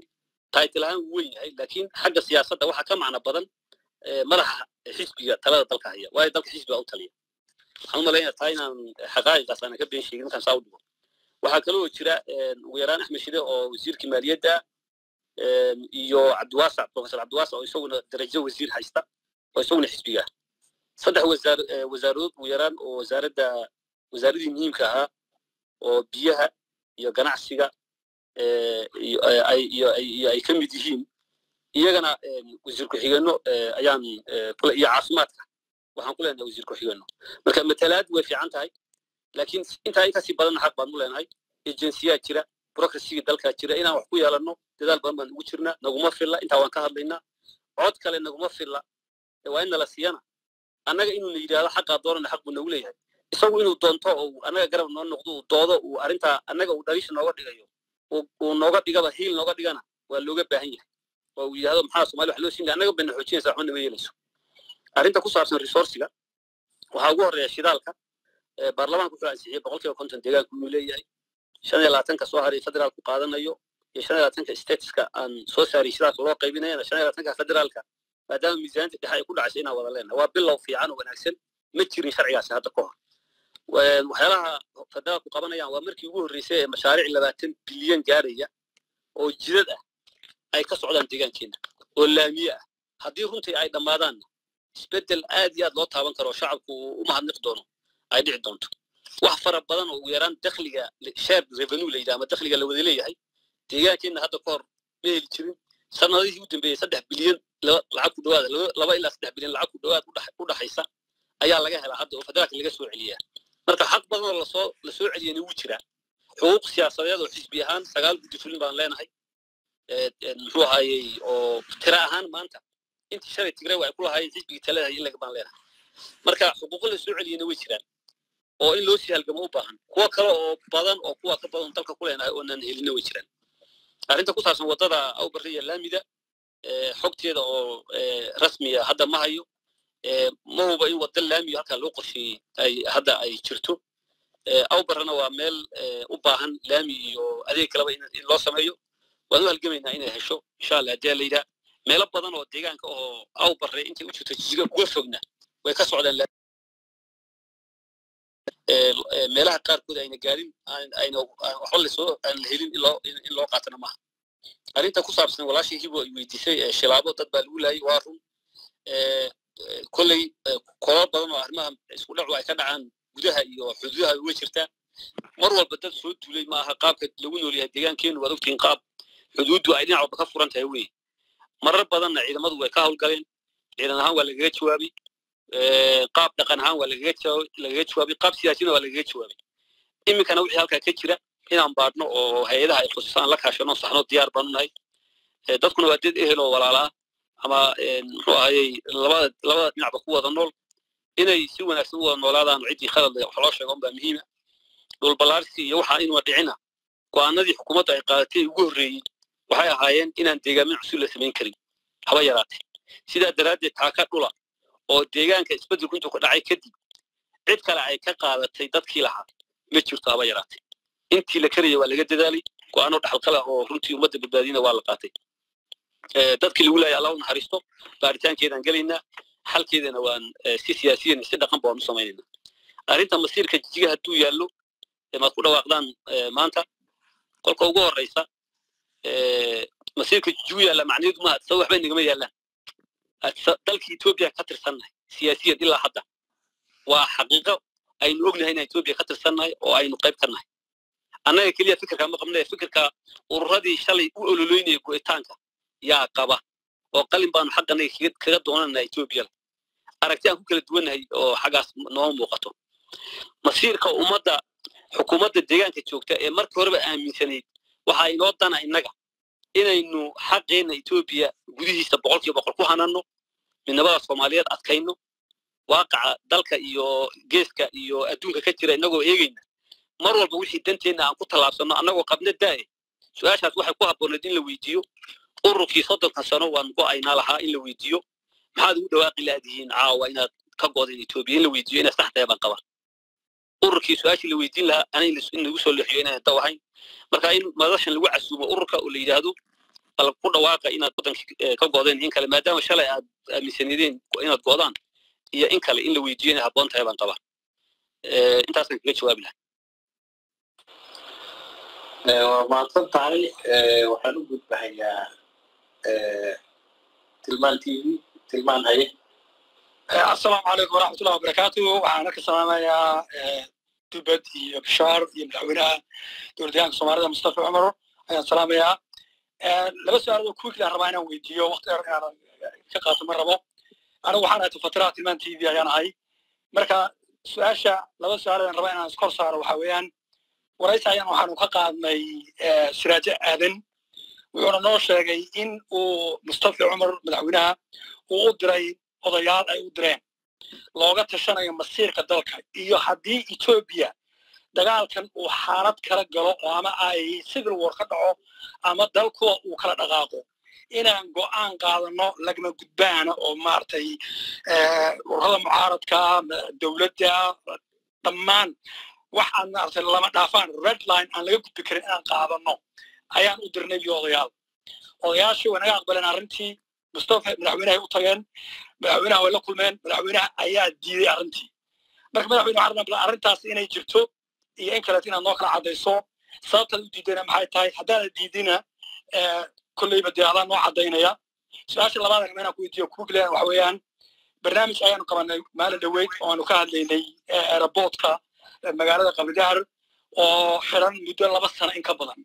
title ahaan wuu weyn yahay laakiin xagga siyaasadda waxaa ka macno badan madaxa xisbiga talada dalka haya. Waayo dalka xisbiga u taliya waxaan u malaynaya taa inaan xaqaa'iqaas aanan ka been sheegin markaan saa u dhigo waxaa kaloo jira ugu yaraan axmed shide oo wasiirkii maaliyadda iyo cabdiwaasac professor cabdiwaasac oo isaguna darajo wasiir haysta oo isaguna xisbiga. Saddex wasaar wasaaradood ugu yaraan oo wasaaradda wasaaradii muhiimka ahaa oo biyaha iyo ganacsiga iyo ay ka mid yihiin iyagana wasiir ku-xigeenno ayaan iyo caafimaadka waxaan ku leenahay wasiir ku-xigeenno marka matalaad way fiican tahay laakiin intaa in ka sii badanna xaq baan u leenahay. Ejensiyaa jira burokrasigii dalkaa jira inaan wax ku yeelanno dadaal badan baan ugu jirnaa naguma filla intaa waan ka hadlaynaa. Cod kale naguma filla waa in nala siiyana. Annaga inuu na yidhaahdo xaqaa doonana xaq buu nagu leeyahay. Isagu inuu doonto oo annaga garab noo noqdo uu doodo uu arrintaa annaga uu dhaliisha nooga dhigayo uu nooga dhigaba hiil nooga dhigana waa looga baahan yahay. Oo uu yidhahdo maxaa soomaali wax loo siin annaga bayna xoojinaysa waxba nama yeelayso arrinta ku saabsan resourciga waxaa ugu horreeya shidaalka baarlamaanka wuxuu ansixiyey boqolkiiba konton deegaanku inuu leeyahay shan iyo labaatanka soo haray federaalku qaadanayo iyo shan iyo labaatanka stateska aan soo saariyey shidaalka loo qaybinayana shan iyo labaatanka federaalka maadaama miisaaniyadda dhexe ay ku dhacayso inaan wada leenahay. Waa bilow fiican oo wanaagsan ma jirin sharcigaasi hadda ka hor. Waxyaalaha federaalku qabanayaan waa markii ugu horreysay ee mashaariic labaatan bilyan gaaraya oo jidad ah ay ka socdaan deegaankeena oo laamiye ah. Haddii runtii ay dhammaadaanna isbeddel aad iyo aad loo taaban karo shacabku uu u mahadniqi doono ay dhici doonto. Wax fara badan oo ugu yaraan dakhliga share revenue la yidhaha ama dakhliga la wada leeyahay deegaankeenna hadda ka hor ma heli jirin. Sanadihii u dambeeyey saddex bilyan lacag ku dhawaada laba ilaa saddex bilyan lacag ku dhawaad u dhaxaysa ayaa laga helaa hadda oo federaalka laga soo celiyaa. Marka xaq badan oo la soo la soo celiyana wuu jiraa xuquuq siyaasadeed oo xisbi ahaan sagaal guddi fulin baan leenahay. Muxuu ahaayey oo tira ahaan maanta intii shalay tigray ay ku lahaayeen xisbigii talada in laga baan marka xuquuqo la soo celiyana way jiraan oo in loo sii halgamo u baahan kuwo kale oo badan oo kuwa ka badan dalka ku leenahay oonan helina way jiraan. Arrinta ku saabsan waddada awbarre iyo laamida xogteeda oo rasmiya hadda ma hayo ma huba in wadda laamiyo halkaa loo qorsheeyey ay hadda ay jirto. Awbarrena waa meel u baahan laami iyo adeeg kaleba in loo sameeyo. Waan u halgamaynaa inay hesho insha allah haddii la yidhaha meelo badan oo deegaanka oo awbarre intay u jirto jijiga uga fogna way ka socdaan meelaha qaarkood ayna gaarin waxba la soo aan la helin in loo qaatana maaha. Arrinta ku saabsan walaashii hibo ay weydiisay shilaabo dad baa lagu laayay waa run kolley kolal badan oo arrimaha isku dhacu ay ka dhacaan gudaha iyo xuduudaha uga jirtaa mar walba dad soo duulay ma aha qaabka lagu nool yahay deegaankeenu waad ogtihiin qaab. Xuduuddu ay dhinac walba ka furan tahay weye marar badanna ciidamadu way ka howlgaleen ciidan ahaan waa lagaga jawaabay. Qaab dhaqan ahaan waa lagaga jawaabay qaab siyaasina waa lagaga jawaabay. Iminkana wixii halkaa ka jira inaan baadhno oo hay'adaha ay khusisaan la kaashano saxno diyaar baanu nahay. Dadkuna waa dad ehel oo walaalaa ama muxuu ahayey labada dhinacba ku wada nool. Inay si wanaagsan u wada noolaadaan ciddii khalad wax loo sheego unbaa muhiima. Dhulballaarsi iyo waxaa inuma dhicina go'aanadii xukuumadda ay qaadatay ugu horreeyey waxay ahaayeen inaan deegaamin cusub la samayn karin. Haba yaraatee. Sidaa daraaddeed taaka dhula oo deegaanka isbeddelku intuu ka dhacay kadib cid kale ay ka qaadatay dadkii lahaa. Ma jirto haba yaraatee. Intii la karaya waa laga dadaalay go'aano dhaxalkala oo runtii ummadda badbaadina waa la qaatay. Dadkii lagu laayay allah u naxariisto baaritaankeedaan gelaynaa. Xalkeedana waan si siyaasiyan si dhaqan baan u samaynayna arrinta masiirka jijiga hadduu yaallo maad ku dhawaaqdaan maanta kolka ugu horreysa masiirka jijigu yaalla macnaheedu maaha sa waxbay nagama yaallaan dalka etoobiya ka tirsannahay siyaasiyan ilaa hadda waa xaqiiqo aynu ognahay inaan etoobiya ka tirsannahay oo aynu qayb ka nahay. Annaga keliya fikirka ma qabnee fikirka ururadii shalay u ololeynaya go'itaanka yaa qaba oo qalin baanu xaqanaga kaga doonanaa etoobiyada aragti aan ku kala duwannahay oo xaggaas nooma muuqato. Masiirka ummadda xukuumadda deegaanka joogta ee markii horeba aaminsanayd waxaa inoo dana innaga inaynu xaqeenna etoobiya gudihiisa boqolkiiba boqol ku hananno midnimada soomaaliyeed adkayno waaqaca dalka iyo geeska iyo adduunka ka jira innagoo eegayna mar walba wixii danteenna aan ku tallaabsanno annagoo qabna daa'e su'aashaas waxay ku habbooneed in la weydiiyo. Ururkii soddonkan sano waan go'aynaa lahaa in la weydiiyo. Maxaad ugu dhawaaqi laadihiin caawa inaad ka godeen etoobiya in la weydiiyo inay sax tahay baan qabaa ururkii su'aashii la weydiin lahaa in lagu soo leexiyo inaan daw ahayn marka in madashan lagu casuumo ururka oo la yidhaahdo bal ku dhawaaqa inaad waddankii ka godeen in kale maadaama shalay aad aaminsanideen inaad godaan iyo in kale in la weydiiyo inay habboon tahay baan qabaa. Intaasaan kaga jawaabi lahaa. Waa mahadsan tahay waxaan u gudbahayaa tilmaan t tilmaan haye asalaamu calaykum waraxmatullahi wabarakaatu waxaan ka salaamayaa dubad iyo bishaar iyo madaxweynaha dowladdeegaanka soomaalida mustafa cumar ayaan salaamayaa laba su'aalood quick aan rabaa inaan weydiiyo waqti dheer inaan ka qaato ma rabo. Anigu waxaan ahay tafatiraha tilmaan t v ayaan ahay. Marka su'aasha laba su'aalood aan rabaa inaan iskor saaro waxaa weeyaan waraysi ayaan waxaanu ka qaadnay siraajo aadan. Wuxuuna noo sheegay in uu mustafa cumar madaxweynaha uu u diray odayaal ay u direen. Looga tashanayo masiirka dalka iyo haddii etoobiya dagaalkan uu xaalad kala galo oo ama ay civil war ka dhaco ama dalkuwa uu kala dhaqaaqo inaan go'aan qaadano lagama gudbaana oo maaragtay ururada mucaaradka dowladda dhammaan wax aan maaragtay lama dhaafaan red line aan laga gudbi karin inaan qaadano ayaan u dirnay iyo odayaal. Odayaashii way naga aqbaleen arrintii mustafa madaxweynahay u tageen. Madaxweynaha way la kulmeen. Madaxweynaha ayaa diiday arrintii. Marka madaxweyne waxaan rabnaa arrintaas inay jirto iyo in kaleeto inaad noo kala caddayso sababtaad u diidayna maxay tahay? Haddaanad diidina kolleyba dee adaa noo caddaynaya. Su'aasha labaad arma inaan ku weydiiyo waxa weeyaan. Barnaamij ayaanu qabanay maalin dhoweyd oo aanu ka hadlaynay aeroboortka magaalada qabridahar oo xiran muddo laba sano in ka badan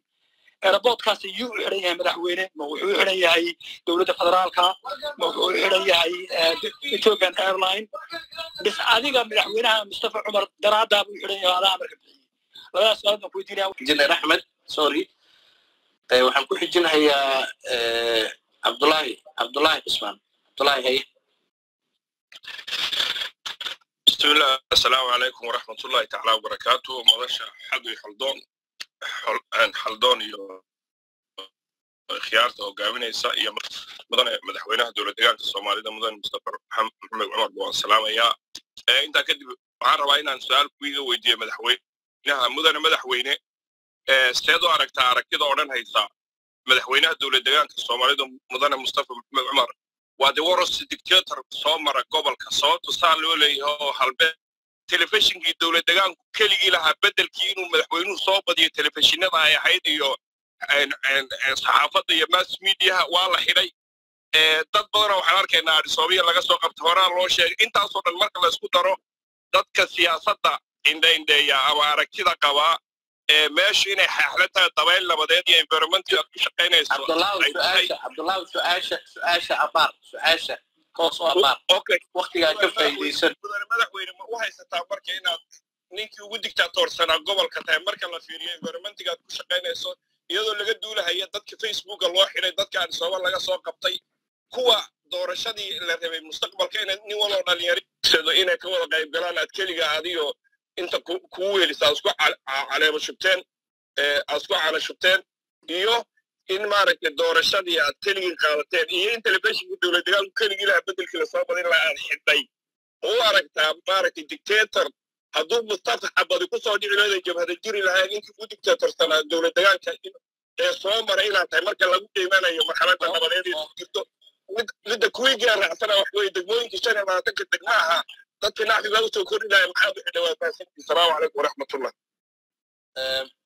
eeraboodkaasi yuu u xidhan yahay madaxweyne ma wuxuu u xidhan yahay dowladda federaalka ma wuxuu u xidhan yahay ethiopian airline bis adiga madaxweynaha mustafa cumar daraadaaba u xidhan yahay adaa amarka bixiyey labadaas suaalaad baan kuweydiinaya injineer axmed sorry. Waxaan ku xijinhayaa cabdulahi cabdulahi cusmaan cabdulahi haye bismillaah assalaamu calaykum waraxmatullahi tacala wabarakaatu madasha xad iyo haldoon xaldoon iyo khiyaarta hogaaminaysa iyo mudane madaxweynaha dowlad degaanka soomaalida mudane mustafar maxamed cumar baan salaamayaa intaa kadib waxaan rabaa inaan su'aal kuiga weydiiyo madaxweynaha mudane madaxweyne seed u aragtaa aragtida odhan haysaa madaxweynaha dowlad degaanka soomaalida mudane mustafa maxamed cumar. Waa dee waros dictator soo mara gobolka sababto saa loo leeyahay oo halbeed telefishinkii dowlad degaanku keligii lahaa beddelkii inuu madaxweynuhu soo badiyo telefishinada ay ahayd iyo saxaafadda iyo mass mediaha waa la xidhay dad badanoo waxaan arkaynaa adhisoobiya laga soo qabta. Horaa loo sheegay. Intaasoo dhan marka laysku daro dadka siyaasadda indhaindheeya ama aragtida qabaa meeshu inay xaaxla tahay dabayl nabadeed iyo environmental ku shaqaynayso cabdulaahi su'aasha cabdulaahi su'aasha su'aasha abaar su'aasha toos oo okay waktigaa ka faa'iidaysan madaxweyne ma u haysataa marka inaad ninkii ugu digtaatoorsanaa gobolka tahay marka la fiiriyo environmentiga aad ku shaqaynayso iyadoo laga duulahaya dadka facebooka loo xidhay dadka adisooba laga soo qabtay kuwa doorashadii la rabay mustaqbalka inay nin waloo dhalinyarado inay ka wada qayb galaan aad keliga adiyo inta kugu weelisa aad isku caleema shubteen aad isku cana shubteen iyo in maaragtay doorashadii aad keligii qaadateen iyo in telefishinka dowlad degaanku keligii laha beddelkii la soo badin laha aad xidhay. U aragtaa maaragtay dictator hadduu mustafa xabadi ku soo dhici leeday jabhada jiri lahayd intii ku dictatorsanaa dowlad degaanka ee soo maray inaad tahay marka lagu qiimanayo marxaladda nabadeed ee jirto. Midda kuwii gaar raacsana wax weeye degmooyinkii shan iyo labaatanka degma ahaa dadkii nacfigaa u soo kordhinaya maxaa u xidhawaad mahadsantii asalaamu calaykum waraxmatullah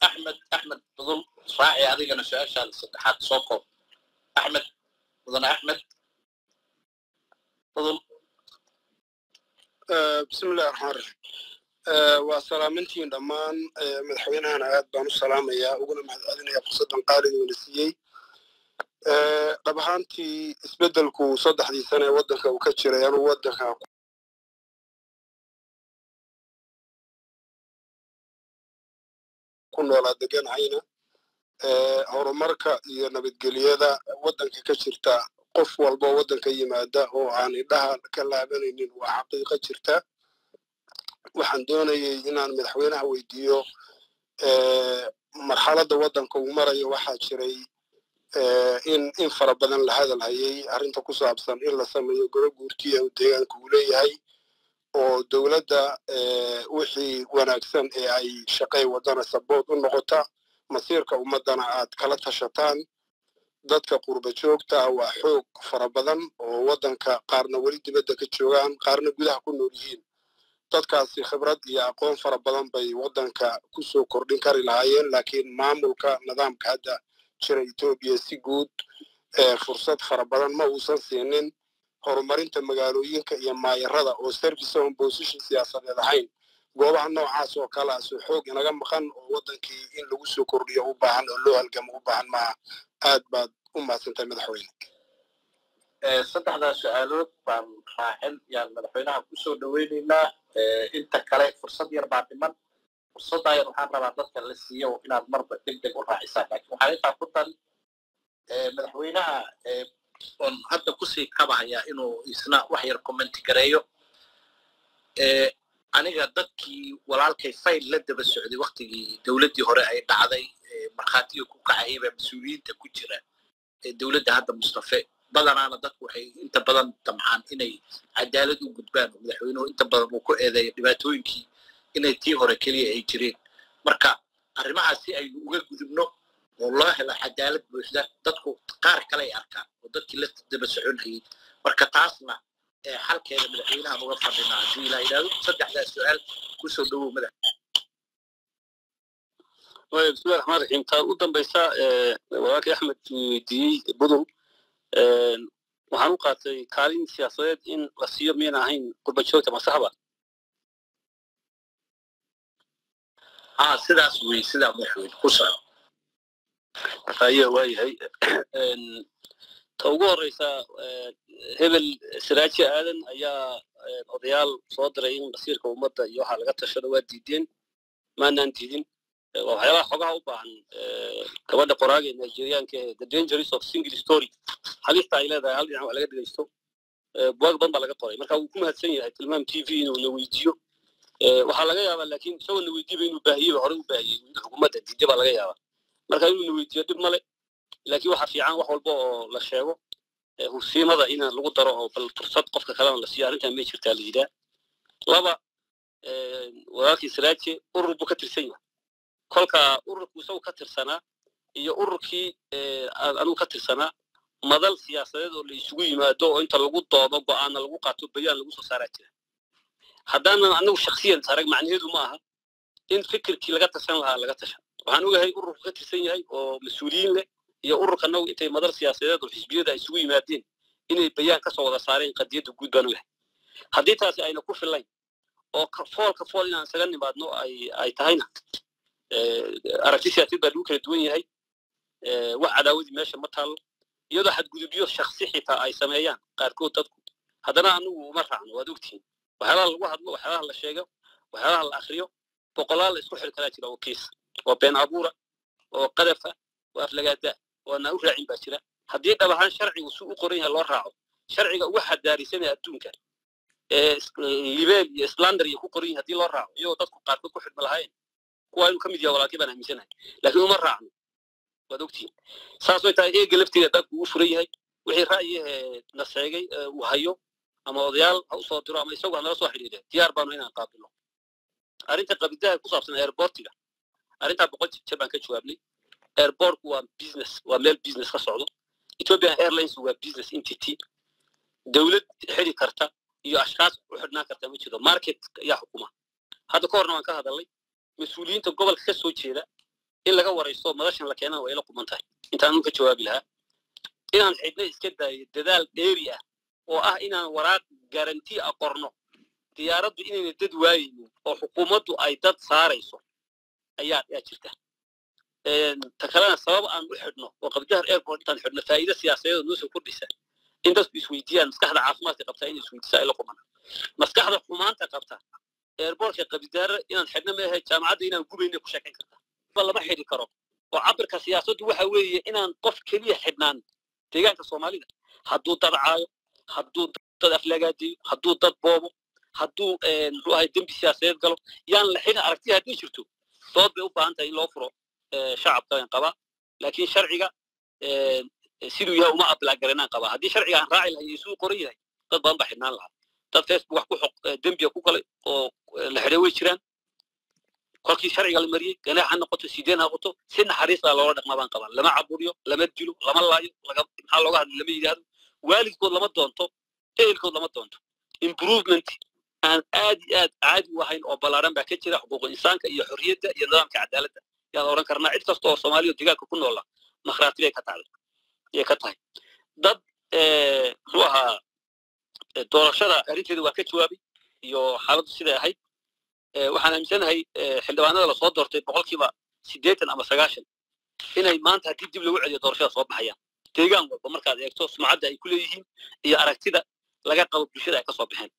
axmed axmed budul raaci adigana su'aashaada saddexaad soo koob axmed mudane axmed budul bismi illahi raxmaan raxiim waa salaamintiin dhammaan madaxweynahana aad baan u salaamayaa uguna mahadcelinaya fursaddan qaaliga la siiyey. Dhab ahaantii isbeddelku saddexdii sane ee waddanka uu ka jiray anuu waddanka ku noolaa deganahayna horumarka iyo nabadgelyada waddanka ka jirta qof walba waddanka yimaada oo aan idhaha ka laabanaynin waa xaqiiqo jirta. Waxaan doonayay inaan madaxweynaha weydiiyo marxaladda waddanka uu marayo. Waxaa jiray in in fara badan la hadal hayay arrinta ku saabsan in la sameeyo goro guurtiya uu deegaanka uu leeyahay oo dowladda wixii wanaagsan ee ay shaqay waddana sabood u noqota masiirka ummaddana aad kala tashataan. Dadka qurba joogta ah waa xoog fara badan oo waddanka qaarna weli dibadda ka joogaan qaarna gudaha ku nool yihiin. Dadkaasi khibrad iyo aqoon fara badan bay waddanka ku soo kordhin kari lahaayeen laakiin maamulka nidaamka hadda jira etoobiya si guud fursad fara badan ma uusan siinin horumarinta magaalooyinka iyo maayarada oo service on position siyaasadeed ahayn. Goobaha noocaas oo kale ah soo xoog inaga maqan oo waddankii in lagu soo kordhiyo u baahan oo loo halgamo u baahan maaha. Aad baad u mahadsantahay madaxweyne. Saddexdaa su'aalood baan raacin yaan madaxweynaha ku soo dhoweynaynaa. Inta kale fursad yar baa dhiman. Fursaddaa yar waxaan rabaa dadka la siiyo inaad marba deg u raacisaan laakiin waxaan intaa ku tan madaxweynaha on hadda ku sii kabahayaa inuu isna wax yar commenti gareeyo aniga dadkii walaalkay fayl la daba socday waktigii dowladdii hore ay dhacday markhaatiga ku kacayay baa mas'uuliyiinta ku jira ee dowladda hadda mustafe badanaana dadku waxay inta badan damcaan inay cadaalad u gudbaan oo madaxweynuhu inta badan uu ku eedeeyo dhibaatooyinkii inay tii hore keliya ay jireen. Marka arrimahaas si aynu uga gudubno loo helo cadaalad buuxda. Dadku qaar kale ay arkaan oo dadkii la daba soconayay. Marka taasna xalkeeda madaxweynahan uga fadhinaa haddii ilaa yidhahdo saddexdaas su'aal ku soo dhowow madax. Bismillahi raxmaan raxiim taa u dambaysa walaalkii axmed weydiiyey budul waxaan u qaatay kaalin siyaasadeed in la siiyo miyayna ahayn qurba joogta masaxba aa sidaas wey sidaa madaxweyne ku soco aye waayahay ta ugu horeysa hebel siraaji aadan ayaa odayaal soo diray in masiirka ummadda iyo waxaa laga tashado waa diideen maanaan diidin. Waa waxyaalaha xogaha u baahan gabadha qoraaga ee nigerianka ee the dangers of single story. Halista ay leedahay hal dhinac wax laga dhegaysto buwaag badan baa laga qoray. Marka wuu ku mahadsan yahay tilmaam t v inuu na weydiiyo waxaa laga yaabaa laakiin isagoo na weydiiba inuu baahiyeba hore u baahiyey xukuumadda diidda baa laga yaabaa marka inuu weydiiyo dhib male laakiin waxaa fiican wax walba oo la sheego hursiimada in lagu daro oo bal fursad qofka kalena la arrintan may jirtaa la yidhaa laba walaalkii siraaje urur buu ka tirsan yahay. Kolka ururku isagu ka tirsanaa iyo ururkii anugu ka tirsanaa madal siyaasadeed oo la isugu yimaado oo inta lagu doodo go'aana lagu qaato bayaan lagu soo saaraa jira. Haddaanan anagu shaksiyan sarag macnaheedu ma aha in fikirkii laga tashan lahaa laga tashan waxaan ogahay ururku ka tirsan yahay oo mas'uuliyiin leh iyo ururkanagu intay madal siyaasadeed oo xisbiyada ay isugu yimaadeen inay bayaan ka soo wada saareen qadiyadda guud baan ogahay haddii taasi ayna ku filayn oo foolka fool inaan isaga nimaadno ay ay tahayna aragti siyaasadeed baa lagu kala duwan yahay. Wax cadaawadii meesha ma taalo iyadoo xadgudubyo shaksi xitaa ay sameeyaan qaarkood dadku. Haddana anigu uma raacno waad ogtihiin. Waxyaalaha lagu hadlo waxyaalaha la sheego waxyaalaha la akriyo boqolaal la isku xil kalaa jira oo kiis oo been abuura oo qadafa oo aflagaada oo aan u raacin baa jira. Haddii dhab ahaan sharcigu si u qoran yahay loo raaco sharciga ugu xadaarisanaya adduunka ee libeel iyo islander iyo ku qoran yahay haddii loo raaco iyagoo dadku qaarkood ku xidhma lahayn kuwa inuu ka mid yahay walaalkii baan aaminsanahay. Laakiin uma raacno. Waad ogtihiin. Saas way tahay eega lafteeda dalku uu furan yahay. Wixii ra'yihee na sheegay uu hayo ama odayaal ha u soo diro ama isagu hanala soo xidhiidhe diyaar baanu inaan qaabilo. Arrinta qabidaha ku saabsan airportiga arrintaa boqol jeer baan ka jawaabnay airportku waa business waa meel business ka socdo ethiopian airlines waa business entity. Dowlad xidi karta iyo ashkaas u xidhnaan karta ma jiro market ayaa xukuma hadda ka horna waan ka hadalnay mas'uuliyiinta gobolka ka soo jeeda in laga waraysto madashan la keenana way la quman tahay intaanun ka jawaabi lahaa inaan xidhna iska daayo dadaal dheeri ah oo ah inaan waraaq garanti a qorno diyaaraddu inayna dad waayeynin oo xukuumaddu ay dad saarayso ayaa jirta. Ta kalena sabab aan u xidhno oo qabdahar airport intaan xidhno faa'iido siyaasadeed oo noo soo kordhisa in dadku isweydiiyaan maskaxda caafimaadka qabtaa inay isweydiisa ay la quman maskaxda xumaanta qabta airportka qabdahar inaan xidhno ma ahe jaamacadda inaan gubayna ku sheekayn kartaa ba lama xidhi karo. Oo cabirka siyaasaddu waxa weeye inaan qof keliya xidhnaan deegaanka soomaalida. Hadduu dad caayo hadduu dad aflagaadeeyo hadduu dad boobo hadduu dembi siyaasadeed galo yaan la xidhin aragtiya haddii jirto dood bay u baahan tahay in loo furo shacabka qabaa laakiin sharciga siduu yahay uma ablagaranaan qabaa haddii sharciga aan raaci lahay isuu qoran yahay dad badan baa xidhnaan lahaa. Dad facebook wax ku xoq dembiga ku galay oo la xidhay way jiraan. Kolkii sharciga la mariyey ganaax ha noqoto sideen ha noqoto si naxariis baa loola dhaqmaa baan qabaa. Lama caburiyo lama dilo lama laayo maxaa looga hadla lama yidhaahdo. Waalidkood lama doonto ehelkood lama doonto. Improvement aan aad iyo aad caadi u ahayn oo ballaaran baa ka jira xuquuqu insaanka iyo xorriyadda iyo nidaamka cadaaladda. Yaan oran karnaa cid kasta oo soomaaliya deegaanka ku noola makhraati bay ka tahay yay ka tahay. Dad muxuu ahaa doorashada arrinteeda waa ka jawaabay iyo xaaladdu siday ahayd. Waxaan aaminsanahay xildhibaanada la soo doortay boqolkiiba siddeetan ama sagaashan inay maanta haddii dib lagu celiyo doorashada soo baxayaan. Deegaan walba markaad eegto sumcadda ay ku leeyihiin iyo aragtida laga qabo bulshada ay ka baxeen